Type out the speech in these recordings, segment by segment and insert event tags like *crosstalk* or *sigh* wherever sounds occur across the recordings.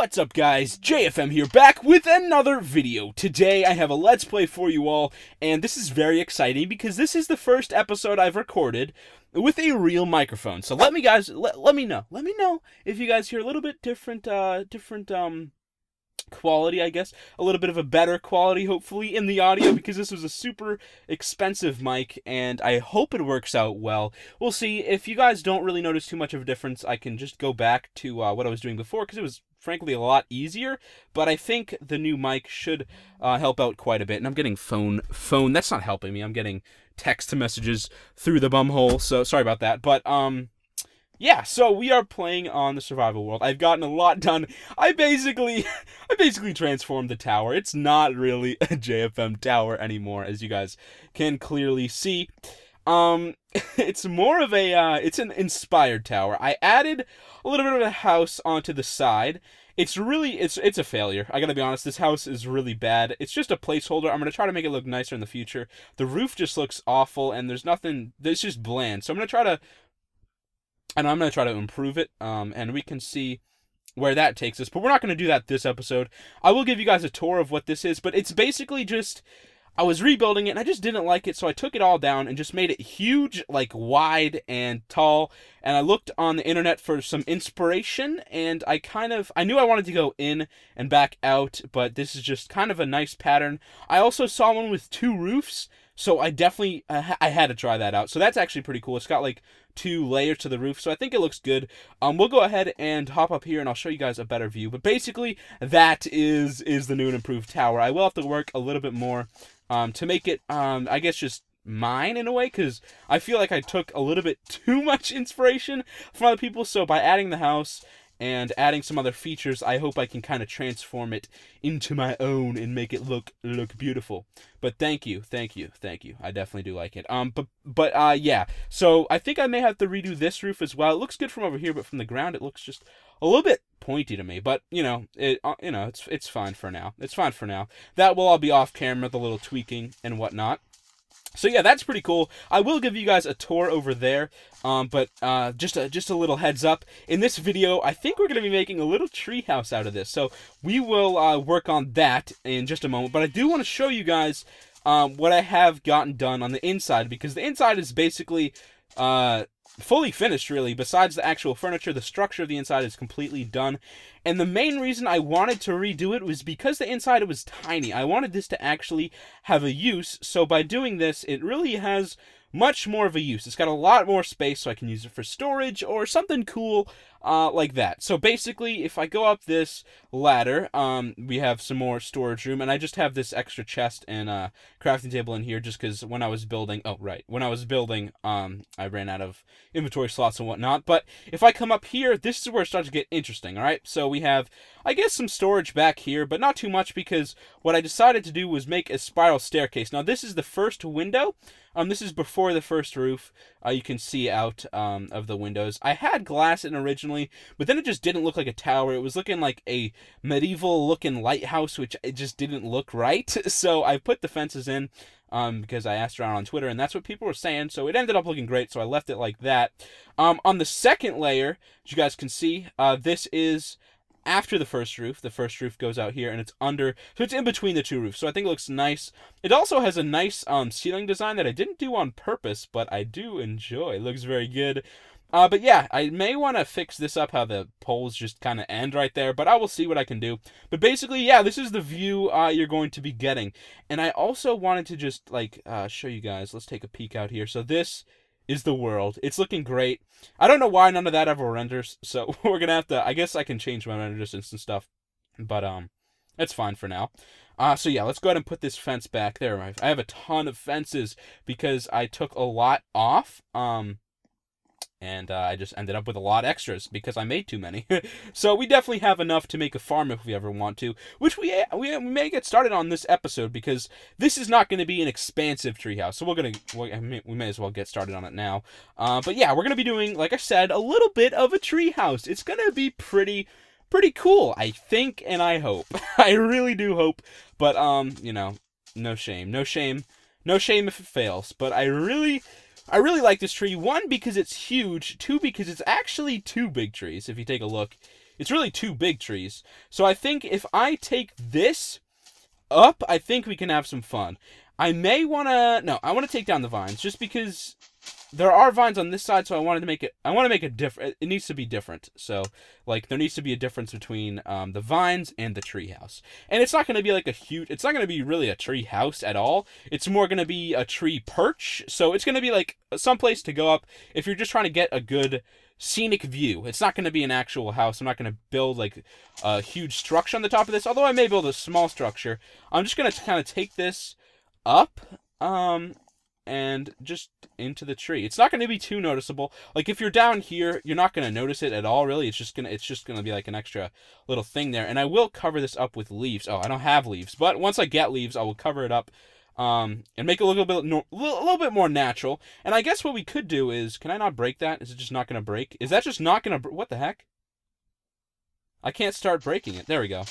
What's up guys, JFM here back with another video. Today I have a Let's Play for you all, and this is very exciting because this is the first episode I've recorded with a real microphone. So let me guys, let, let me know, let me know if you guys hear a little bit different, uh, different, um, quality, I guess. A little bit of a better quality, hopefully, in the audio because this was a super expensive mic and I hope it works out well. We'll see. If you guys don't really notice too much of a difference, I can just go back to uh, what I was doing before because it was frankly a lot easier but i think the new mic should uh, help out quite a bit and i'm getting phone phone that's not helping me i'm getting text messages through the bumhole so sorry about that but um yeah, so we are playing on the survival world. I've gotten a lot done. I basically *laughs* I basically transformed the tower. It's not really a *laughs* JFM tower anymore as you guys can clearly see. Um *laughs* it's more of a uh it's an inspired tower. I added a little bit of a house onto the side. It's really it's it's a failure. I gotta be honest. This house is really bad. It's just a placeholder. I'm gonna try to make it look nicer in the future. The roof just looks awful, and there's nothing. It's just bland. So I'm gonna try to and I'm going to try to improve it, um, and we can see where that takes us. But we're not going to do that this episode. I will give you guys a tour of what this is, but it's basically just I was rebuilding it and I just didn't like it, so I took it all down and just made it huge, like wide and tall. And I looked on the internet for some inspiration, and I kind of I knew I wanted to go in and back out, but this is just kind of a nice pattern. I also saw one with two roofs, so I definitely I had to try that out. So that's actually pretty cool. It's got like two layers to the roof, so I think it looks good. Um, we'll go ahead and hop up here, and I'll show you guys a better view. But basically, that is is the new and improved tower. I will have to work a little bit more um, to make it, um, I guess, just mine in a way, because I feel like I took a little bit *laughs* too much inspiration from other people. So by adding the house and adding some other features, I hope I can kind of transform it into my own and make it look look beautiful. But thank you, thank you, thank you. I definitely do like it. Um, but but uh, yeah. So I think I may have to redo this roof as well. It looks good from over here, but from the ground it looks just a little bit pointy to me. But you know, it uh, you know it's it's fine for now. It's fine for now. That will all be off camera, the little tweaking and whatnot. So yeah, that's pretty cool. I will give you guys a tour over there, um, but uh, just a, just a little heads up. In this video, I think we're going to be making a little treehouse out of this. So we will uh, work on that in just a moment. But I do want to show you guys um, what I have gotten done on the inside, because the inside is basically uh, fully finished, really. Besides the actual furniture, the structure of the inside is completely done. And the main reason I wanted to redo it was because the inside was tiny. I wanted this to actually have a use, so by doing this, it really has much more of a use. It's got a lot more space, so I can use it for storage or something cool uh, like that. So basically, if I go up this ladder, um, we have some more storage room, and I just have this extra chest and uh, crafting table in here just because when I was building, oh, right, when I was building, um, I ran out of inventory slots and whatnot. But if I come up here, this is where it starts to get interesting, all right? So we have, I guess, some storage back here, but not too much because what I decided to do was make a spiral staircase. Now, this is the first window. Um, this is before the first roof. Uh, you can see out um, of the windows. I had glass in but then it just didn't look like a tower. It was looking like a medieval looking lighthouse, which it just didn't look right. *laughs* So I put the fences in um, because I asked around on Twitter, and that's what people were saying. So it ended up looking great, so I left it like that. Um, on the second layer, as you guys can see, uh, this is after the first roof. The first roof goes out here, and it's under, so it's in between the two roofs. So I think it looks nice. It also has a nice um, ceiling design that I didn't do on purpose, but I do enjoy. It looks very good. Uh, but yeah, I may want to fix this up how the poles just kind of end right there, but I will see what I can do. But basically, yeah, this is the view uh, you're going to be getting. And I also wanted to just, like, uh, show you guys. Let's take a peek out here. So this is the world. It's looking great. I don't know why none of that ever renders, *laughs* so we're gonna have to. I guess I can change my render distance and stuff, but um, it's fine for now. Uh, so yeah, let's go ahead and put this fence back there. I have a ton of fences because I took a lot off. Um, and uh, I just ended up with a lot extras because I made too many. *laughs* so we definitely have enough to make a farm if we ever want to, which we we may get started on this episode because this is not going to be an expansive treehouse. So we're gonna we may as well get started on it now. Uh, but yeah, we're gonna be doing, like I said, a little bit of a treehouse. It's gonna be pretty pretty cool, I think, and I hope. *laughs* I really do hope. But um, you know, no shame, no shame, no shame if it fails. But I really, I really like this tree. One because it's huge. Two because it's actually two big trees. If you take a look, it's really two big trees. So I think if I take this up, I think we can have some fun. I may want to no, I want to take down the vines just because there are vines on this side, so I wanted to make it. I want to make it different. It needs to be different. So, like, there needs to be a difference between um, the vines and the treehouse. And it's not going to be like a huge. It's not going to be really a tree house at all. It's more going to be a tree perch. So it's going to be like some place to go up if you're just trying to get a good scenic view. It's not going to be an actual house. I'm not going to build like a huge structure on the top of this. Although I may build a small structure. I'm just going to kind of take this up um and just into the tree. It's not going to be too noticeable. Like if you're down here, you're not going to notice it at all really. It's just going to it's just going to be like an extra little thing there. And I will cover this up with leaves. Oh, I don't have leaves, but once I get leaves, I will cover it up um, and make it look a little bit a little bit more natural. And I guess what we could do is, can I not break that? Is it just not going to break? Is that just not going to what the heck? I can't start breaking it. There we go.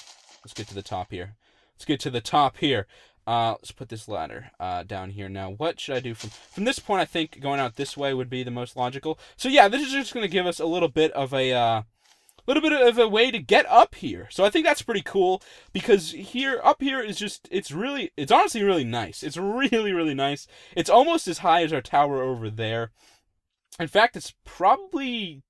Let's get to the top here. Let's get to the top here. Uh, let's put this ladder uh, down here now. What should I do from from this point? I think going out this way would be the most logical. So yeah, this is just going to give us a little bit of a uh, little bit of a way to get up here. So I think that's pretty cool because here up here is just it's really it's honestly really nice. It's *laughs* really really nice. It's almost as high as our tower over there. In fact, it's probably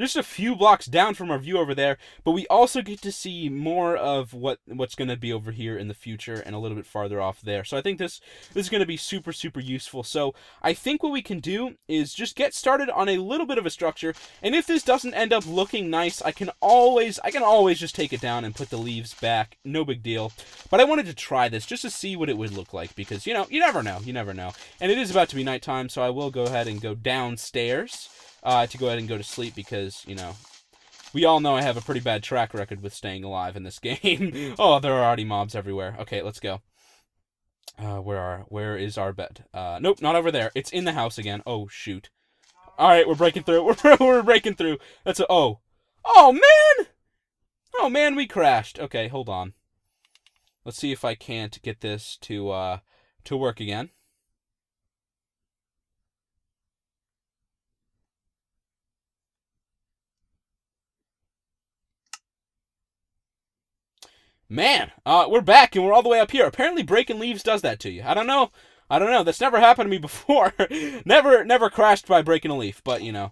just a few blocks down from our view over there, but we also get to see more of what what's going to be over here in the future and a little bit farther off there. So I think this this is going to be super super useful. So I think what we can do is just get started on a little bit of a structure, and if this doesn't end up looking nice, I can always I can always just take it down and put the leaves back. No big deal. But I wanted to try this just to see what it would look like because you know, you never know, you never know. And it is about to be nighttime, so I will go ahead and go downstairs uh, to go ahead and go to sleep because, you know, we all know I have a pretty bad track record with staying alive in this *laughs* game. oh, there are already mobs everywhere. Okay, let's go. Uh, where are, where is our bed? Uh, nope, not over there. It's in the house again. Oh, shoot. Alright, we're breaking through. We're, *laughs* we're breaking through. That's a, oh. Oh, man! Oh, man, we crashed. Okay, hold on. Let's see if I can't get this to, uh, to work again. Man, uh, we're back and we're all the way up here. Apparently, breaking leaves does that to you. I don't know. I don't know. That's never happened to me *laughs* before. never, never crashed by breaking a leaf. But you know,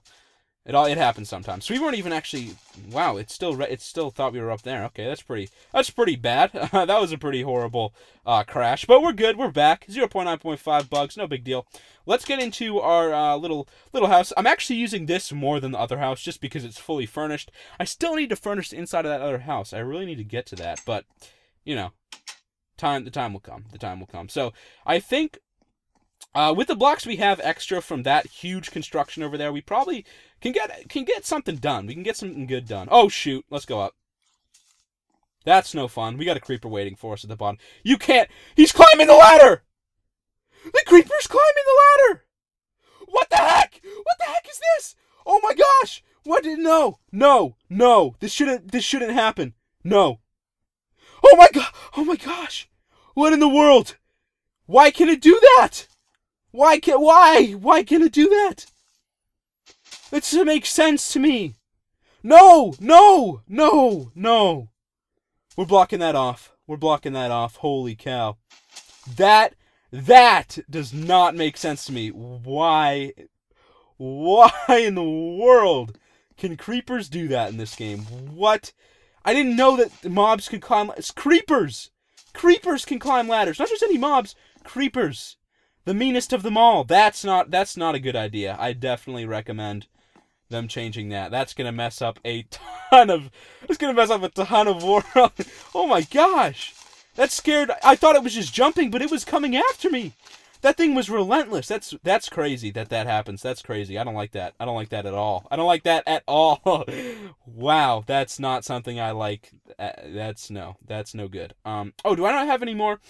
it all it happens sometimes. So we weren't even actually. Wow, it's still it still thought we were up there. Okay, that's pretty that's pretty bad. *laughs* that was a pretty horrible uh, crash. But we're good. We're back. 0.9.5 bugs. No big deal. Let's get into our uh, little little house. I'm actually using this more than the other house just because it's fully furnished. I still need to furnish the inside of that other house. I really need to get to that, but you know, time the time will come. The time will come. So I think uh, with the blocks we have extra from that huge construction over there, we probably can get can get something done. We can get something good done. Oh shoot, let's go up. That's no fun. We got a creeper waiting for us at the bottom. You can't. He's climbing the ladder. The creeper's climbing the ladder. What the heck? What the heck is this? Oh my gosh! What did no? No, no. This shouldn't this shouldn't happen. No. Oh my god. Oh my gosh. What in the world? Why can it do that? Why can why? Why can it do that? It doesn't make sense to me. No, no, no, no. We're blocking that off. We're blocking that off. Holy cow. That that does not make sense to me. Why why in the world can creepers do that in this game? What? I didn't know that mobs can climb. Creepers. Creepers can climb ladders. Not just any mobs. Creepers the meanest of them all. That's not that's not a good idea. I definitely recommend them changing that. That's gonna mess up a ton of. It's gonna mess up a ton of war. *laughs* oh my gosh, that scared. I thought it was just jumping, but it was coming after me. That thing was relentless. That's that's crazy that that happens. That's crazy. I don't like that. I don't like that at all. I don't like that at all. *laughs* wow, that's not something I like. That's no. That's no good. Um. Oh, do I not have any more?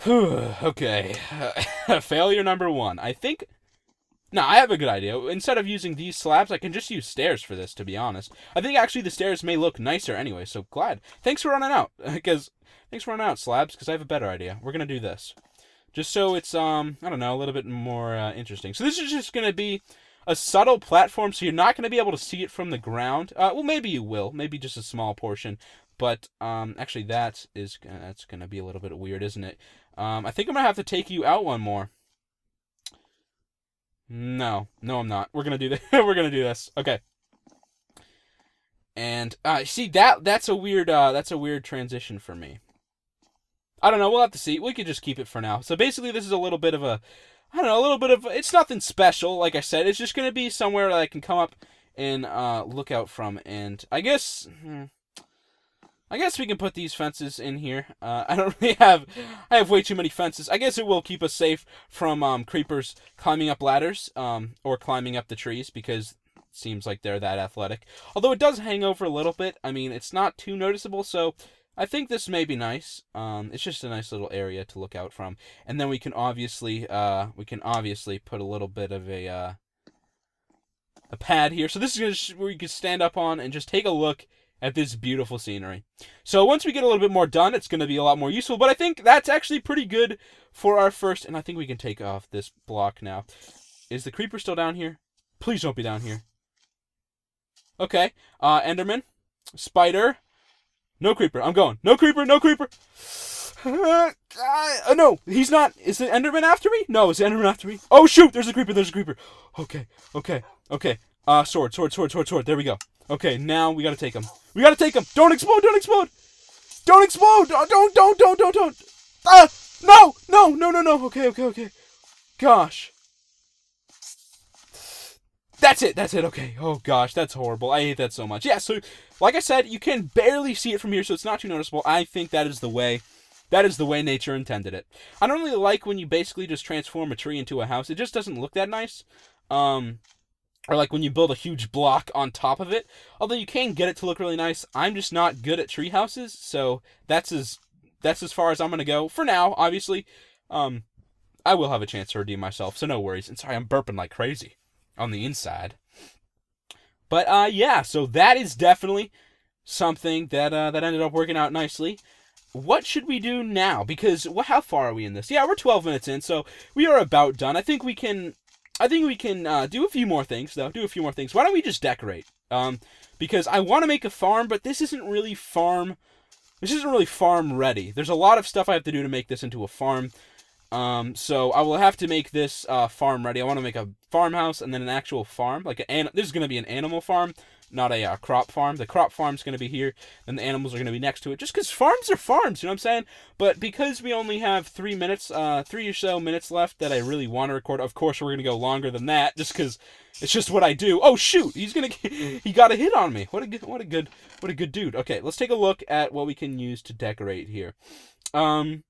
*sighs* okay. *sighs* Failure number one. I think No, I have a good idea. Instead of using these slabs, I can just use stairs for this, to be honest. I think actually the stairs may look nicer anyway, so glad. Thanks for running out, *laughs* because... Thanks for running out, slabs, because I have a better idea. We're going to do this. Just so it's, um, I don't know, a little bit more uh, interesting. So this is just going to be a subtle platform, so you're not going to be able to see it from the ground. Uh, well, maybe you will. Maybe just a small portion. But, um, actually, that is, that's going to be a little bit weird, isn't it? Um, I think I'm going to have to take you out one more. No, no, I'm not. We're gonna do this. *laughs* We're gonna do this. Okay. And uh, see that that's a weird uh, that's a weird transition for me. I don't know. We'll have to see. We could just keep it for now. So basically, this is a little bit of a, I don't know, a little bit of. It's nothing special. Like I said, it's just gonna be somewhere that I can come up and uh, look out from. And I guess. Hmm, I guess we can put these fences in here. Uh, *laughs* I don't really have, I have way too many fences. I guess it will keep us safe from um, creepers climbing up ladders um, or climbing up the trees because it seems like they're that athletic. Although it does hang over a little bit. I mean, it's not too noticeable, so I think this may be nice. Um, it's just a nice little area to look out from. And then we can obviously, uh, we can obviously put a little bit of a, uh, a pad here. So this is where you can stand up on and just take a look at this beautiful scenery. So once we get a little bit more done, it's going to be a lot more useful. But I think that's actually pretty good for our first. And I think we can take off this block now. Is the creeper still down here? Please don't be down here. Okay. Uh, Enderman. Spider. No creeper. I'm going. No creeper. No creeper. *sighs* Uh, no, he's not. Is the Enderman after me? No, is the Enderman after me? Oh, shoot. There's a creeper. There's a creeper. Okay. Okay. Okay. Uh, sword, sword, sword, sword, sword. There we go. Okay, now we gotta take him. We gotta take him. Don't explode. Don't explode. Don't explode. Don't, don't, don't, don't, don't, don't. Ah! No, no, no, no, no. Okay, okay, okay. Gosh. That's it. That's it. Okay. Oh gosh, that's horrible. I hate that so much. Yeah. So, like I said, you can barely see it from here, so it's not too noticeable. I think that is the way. That is the way nature intended it. I don't really like when you basically just transform a tree into a house. It just doesn't look that nice. Um, or like when you build a huge block on top of it. Although you can get it to look really nice. I'm just not good at tree houses, so that's as that's as far as I'm gonna go for now. Obviously, um, I will have a chance to redeem myself, so no worries. And sorry, I'm burping like crazy on the inside. But uh, yeah, so that is definitely something that uh, that ended up working out nicely. What should we do now? Because well, how far are we in this? Yeah, we're 12 minutes in, so we are about done. I think we can I think we can uh, do a few more things, though. Do a few more things. Why don't we just decorate? Um, because I want to make a farm, but this isn't really farm. This isn't really farm ready. There's a lot of stuff I have to do to make this into a farm. Um, so I will have to make this uh, farm ready. I want to make a farmhouse and then an actual farm. Like an, this is going to be an animal farm not a uh, crop farm. The crop farm's going to be here, and the animals are going to be next to it. Just because farms are farms, you know what I'm saying? But because we only have three minutes, uh, three or so minutes left that I really want to record, of course we're going to go longer than that, just because it's just what I do. Oh shoot, he's gonna *laughs* he got a hit on me. What a good, what a good, what a good dude. Okay, let's take a look at what we can use to decorate here. Um,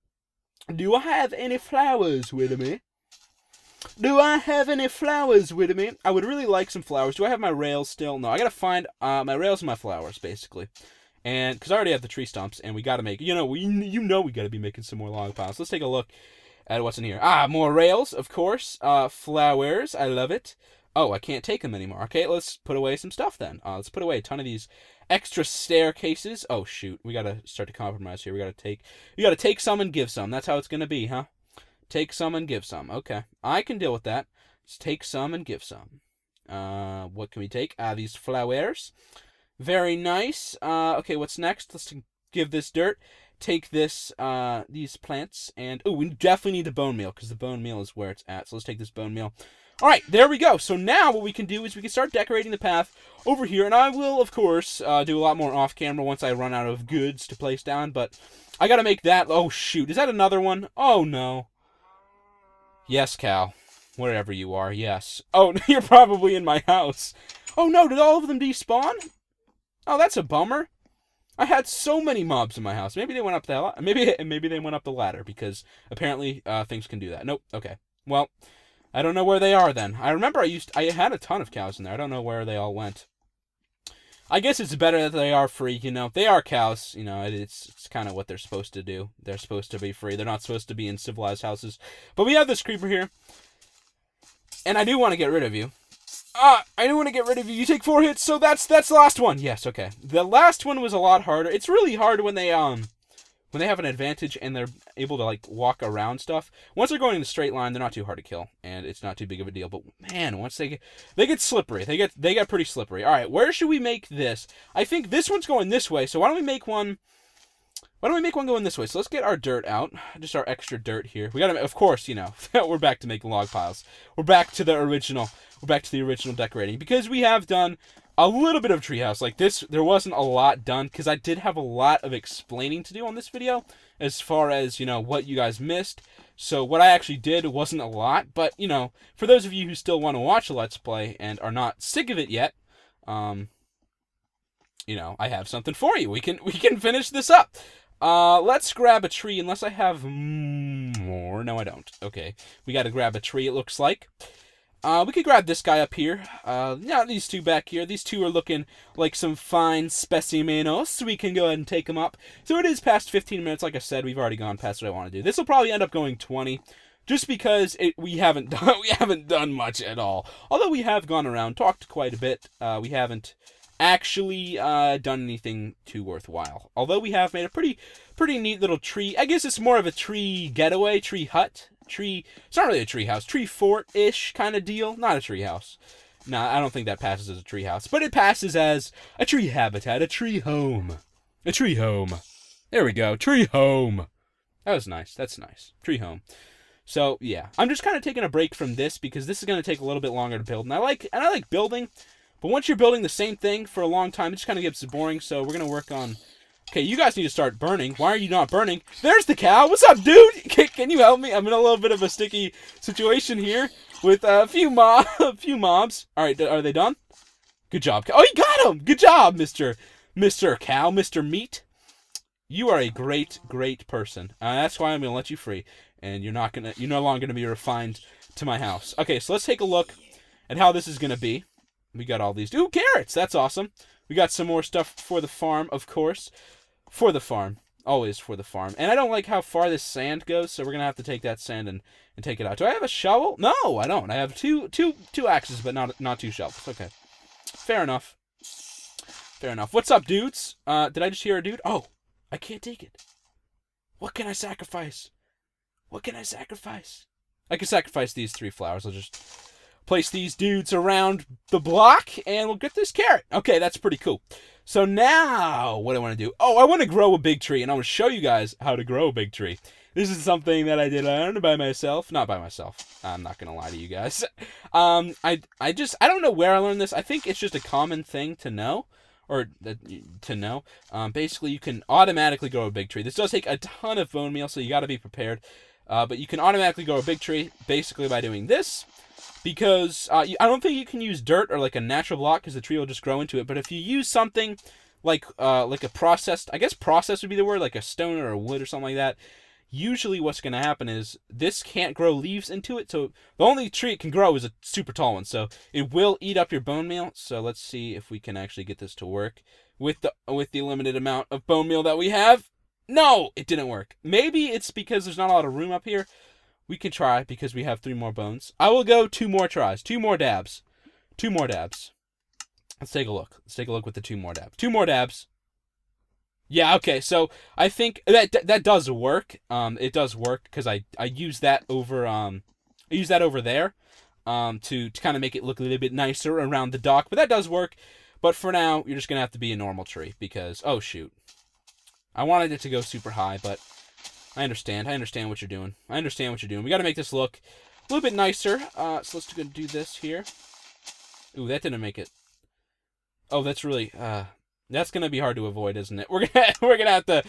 do I have any flowers with me? Do I have any flowers with me? I would really like some flowers. Do I have my rails still? No, I gotta find uh, my rails and my flowers, basically. And, because I already have the tree stumps, and we gotta make, you know, we, you know we gotta be making some more log piles. Let's take a look at what's in here. Ah, more rails, of course. Uh, flowers, I love it. Oh, I can't take them anymore. Okay, let's put away some stuff then. Uh, let's put away a ton of these extra staircases. Oh, shoot. We gotta start to compromise here. We gotta take, you gotta take some and give some. That's how it's gonna be, huh? Take some and give some. Okay. I can deal with that. Let's take some and give some. Uh, what can we take? Ah, uh, these flowers. Very nice. Uh, okay, what's next? Let's give this dirt. Take this, uh, these plants, and oh, we definitely need the bone meal because the bone meal is where it's at. So let's take this bone meal. All right, there we go. So now what we can do is we can start decorating the path over here, and I will, of course, uh, do a lot more off camera once I run out of goods to place down. But I gotta make that. Oh shoot, is that another one? Oh no. Yes, Cal. Wherever you are, yes. Oh, *laughs* you're probably in my house. Oh no, did all of them despawn? Oh, that's a bummer. I had so many mobs in my house. Maybe they went up the maybe *laughs* maybe they went up the ladder because apparently uh, things can do that. Nope. Okay. Well, I don't know where they are then. I remember I used I had a ton of cows in there. I don't know where they all went. I guess it's better that they are free. You know, they are cows. You know, it's it's kind of what they're supposed to do. They're supposed to be free. They're not supposed to be in civilized houses. But we have this creeper here. And I do want to get rid of you. Ah, I do want to get rid of you. You take four hits, so that's that's the last one. Yes, okay. The last one was a lot harder. It's really hard when they um when they have an advantage and they're able to like walk around stuff. Once they're going in a straight line, they're not too hard to kill, and it's not too big of a deal. But man, once they get they get slippery, they get they get pretty slippery. All right, where should we make this? I think this one's going this way. So why don't we make one? Why don't we make one going this way? So let's get our dirt out, just our extra dirt here. We gotta, of course, you know, *laughs* we're back to making log piles. We're back to the original. We're back to the original decorating because we have done a little bit of treehouse. Like this, there wasn't a lot done because I did have a lot of explaining to do on this video as far as, you know, what you guys missed. So what I actually did wasn't a lot, but, you know, for those of you who still want to watch a Let's Play and are not sick of it yet, um, you know, I have something for you. We can we can finish this up. Uh, let's grab a tree, unless I have more. No, I don't. Okay, we got to grab a tree, it looks like. Uh, we could grab this guy up here. Uh, yeah, these two back here. These two are looking like some fine specimenos. So we can go ahead and take them up. So it is past 15 minutes. Like I said, we've already gone past what I want to do. This will probably end up going 20, just because it, we haven't *laughs* done we haven't done much at all. Although we have gone around, talked quite a bit. Uh, we haven't actually uh, done anything too worthwhile. Although we have made a pretty pretty neat little tree. I guess it's more of a tree getaway, tree hut, tree. It's not really a tree house, tree fort ish kind of deal. Not a tree house. No, I don't think that passes as a tree house, but it passes as a tree habitat, a tree home, a tree home. There we go, tree home. That was nice. That's nice. Tree home. So yeah, I'm just kind of taking a break from this because this is going to take a little bit longer to build, and I like and I like building. But once you're building the same thing for a long time, it just kind of gets boring. So we're going to work on... Okay, you guys need to start burning. Why are you not burning? There's the cow. What's up, dude? *laughs* Can, can you help me? I'm in a little bit of a sticky situation here with a few mob, *laughs* a few mobs. All right, are they done? Good job. Oh, you got him. Good job, Mister Mister Cow, Mister Meat. You are a great, great person. Uh, that's why I'm gonna let you free, and you're not gonna, you're no longer gonna be refined to my house. Okay, so let's take a look at how this is gonna be. We got all these. Ooh, carrots! That's awesome. We got some more stuff for the farm, of course. For the farm. Always for the farm. And I don't like how far this sand goes, so we're going to have to take that sand and, and take it out. Do I have a shovel? No, I don't. I have two two two axes, but not not two shovels. Okay. Fair enough. Fair enough. What's up, dudes? Uh, did I just hear a dude? Oh, I can't take it. What can I sacrifice? What can I sacrifice? I can sacrifice these three flowers. I'll just place these dudes around the block, and we'll get this carrot. Okay, that's pretty cool. So now, what I want to do? Oh, I want to grow a big tree, and I want to show you guys how to grow a big tree. This is something that I did learn by myself. Not by myself. I'm not going to lie to you guys. *laughs* Um, I, I just, I don't know where I learned this. I think it's just a common thing to know or to know. Um, basically, you can automatically grow a big tree. This does take a ton of bone meal, so you got to be prepared. Uh, but you can automatically grow a big tree basically by doing this because uh, I don't think you can use dirt or like a natural block because the tree will just grow into it. But if you use something like uh, like a processed, I guess processed would be the word, like a stone or a wood or something like that. Usually, what's going to happen is this can't grow leaves into it, so the only tree it can grow is a super tall one. So it will eat up your bone meal. So let's see if we can actually get this to work with the with the limited amount of bone meal that we have. No, it didn't work. Maybe it's because there's not a lot of room up here. We can try because we have three more bones. I will go two more tries. Two more dabs. Two more dabs. Let's take a look. Let's take a look with the two more dabs. Two more dabs. Yeah, okay. So I think that that does work. Um, it does work because I I use that over um, I use that over there, um, to to kind of make it look a little bit nicer around the dock. But that does work. But for now, you're just gonna have to be a normal tree because oh shoot, I wanted it to go super high, but I understand. I understand what you're doing. I understand what you're doing. We got to make this look a little bit nicer. Uh, so let's do this here. Ooh, that didn't make it. Oh, that's really uh, that's gonna be hard to avoid, isn't it? *laughs* We're gonna we're gonna have to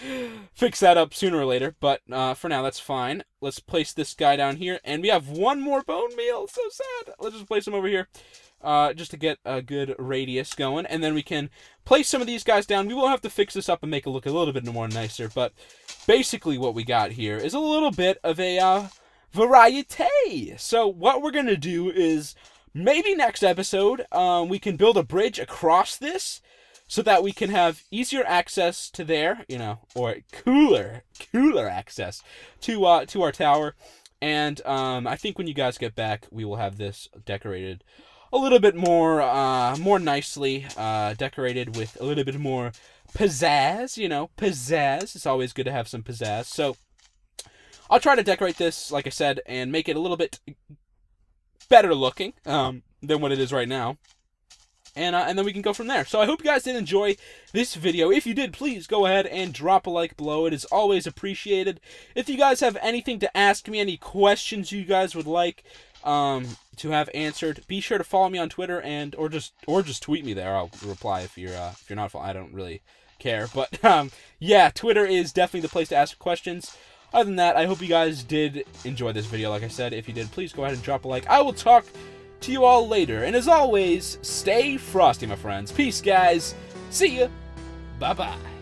fix that up sooner or later. But uh, for now, that's fine. Let's place this guy down here, and we have one more bone meal. So sad. Let's just place him over here uh, just to get a good radius going. And then we can place some of these guys down. We will have to fix this up and make it look a little bit more nicer. But basically what we got here is a little bit of a uh, variety. So what we're going to do is maybe next episode um, we can build a bridge across this so that we can have easier access to there, you know, or cooler, cooler access to uh, to our tower And um, I think when you guys get back, we will have this decorated a little bit more, uh, more nicely uh, decorated with a little bit more pizzazz. You know, pizzazz. It's always good to have some pizzazz. So I'll try to decorate this, like I said, and make it a little bit better looking um, than what it is right now and uh, and then we can go from there. So I hope you guys did enjoy this video. If you did, please go ahead and drop a like below. It is always appreciated. If you guys have anything to ask me, any questions you guys would like um, to have answered, be sure to follow me on Twitter and or just or just tweet me there. I'll reply if you're uh, if you're not. I don't really care, but *laughs* um, yeah, Twitter is definitely the place to ask questions. Other than that, I hope you guys did enjoy this video. Like I said, if you did, please go ahead and drop a like. I will talk to you all later. And as always, stay frosty, my friends. Peace, guys. See ya. Bye-bye.